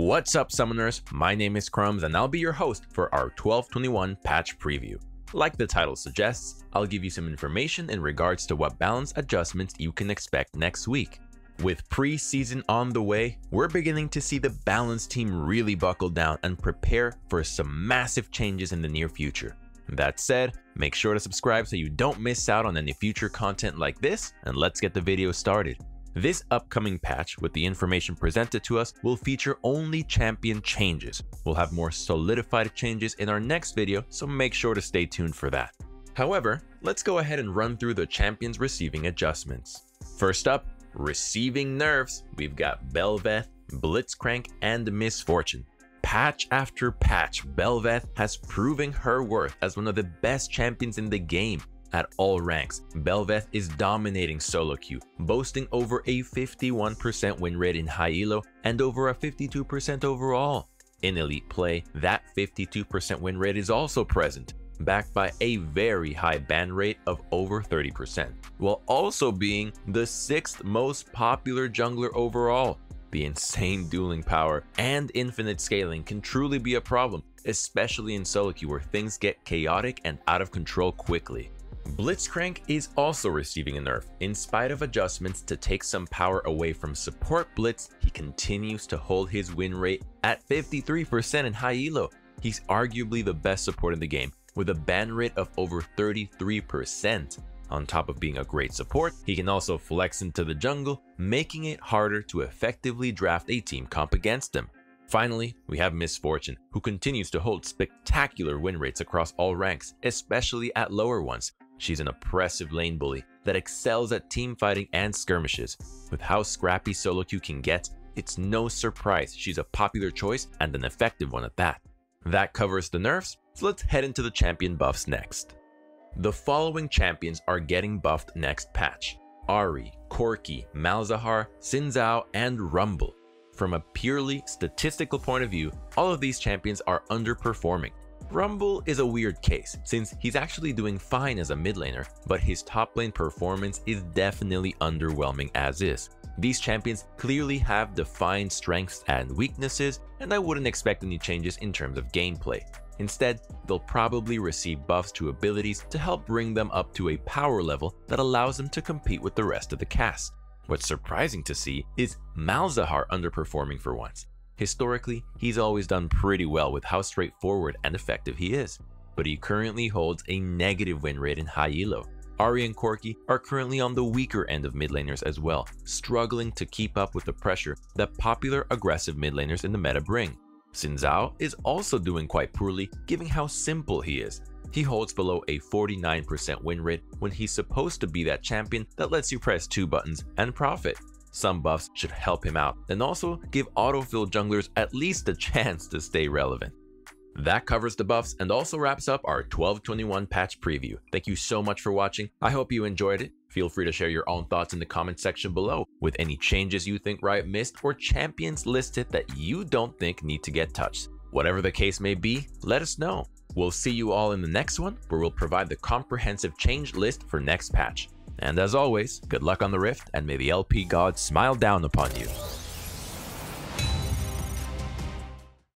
What's up summoners, my name is Crumbs and I'll be your host for our 1221 patch preview. Like the title suggests, I'll give you some information in regards to what balance adjustments you can expect next week. With preseason on the way, we're beginning to see the balance team really buckle down and prepare for some massive changes in the near future. That said, make sure to subscribe so you don't miss out on any future content like this, and let's get the video started. This upcoming patch, with the information presented to us, will feature only champion changes. We'll have more solidified changes in our next video, so make sure to stay tuned for that. However, let's go ahead and run through the champions receiving adjustments. First up, receiving nerfs, we've got Bel'Veth, Blitzcrank, and Miss Fortune. Patch after patch, Bel'Veth has proven her worth as one of the best champions in the game, at all ranks, Bel'Veth is dominating solo queue, boasting over a 51% win rate in high elo and over a 52% overall. In elite play, that 52% win rate is also present, backed by a very high ban rate of over 30%, while also being the sixth most popular jungler overall. The insane dueling power and infinite scaling can truly be a problem, especially in solo queue where things get chaotic and out of control quickly. Blitzcrank is also receiving a nerf. In spite of adjustments to take some power away from support Blitz, he continues to hold his win rate at 53% in high elo. He's arguably the best support in the game, with a ban rate of over 33%. On top of being a great support, he can also flex into the jungle, making it harder to effectively draft a team comp against him. Finally, we have Miss Fortune, who continues to hold spectacular win rates across all ranks, especially at lower ones, She's an oppressive lane bully that excels at team fighting and skirmishes. With how scrappy solo queue can get, it's no surprise she's a popular choice and an effective one at that. That covers the nerfs, so let's head into the champion buffs next. The following champions are getting buffed next patch. Ahri, Corki, Malzahar, Xin Zhao, and Rumble. From a purely statistical point of view, all of these champions are underperforming, Rumble is a weird case, since he's actually doing fine as a mid laner, but his top lane performance is definitely underwhelming as is. These champions clearly have defined strengths and weaknesses, and I wouldn't expect any changes in terms of gameplay. Instead, they'll probably receive buffs to abilities to help bring them up to a power level that allows them to compete with the rest of the cast. What's surprising to see is Malzahar underperforming for once. Historically, he's always done pretty well with how straightforward and effective he is, but he currently holds a negative win rate in high elo. Ahri and Corki are currently on the weaker end of mid laners as well, struggling to keep up with the pressure that popular aggressive mid laners in the meta bring. Xin Zhao is also doing quite poorly given how simple he is. He holds below a 49% win rate when he's supposed to be that champion that lets you press two buttons and profit. Some buffs should help him out and also give autofill junglers at least a chance to stay relevant. That covers the buffs and also wraps up our 1221 patch preview. Thank you so much for watching. I hope you enjoyed it. Feel free to share your own thoughts in the comment section below with any changes you think Riot missed or champions listed that you don't think need to get touched. Whatever the case may be, let us know. We'll see you all in the next one where we'll provide the comprehensive change list for next patch. And as always, good luck on the Rift, and may the LP gods smile down upon you.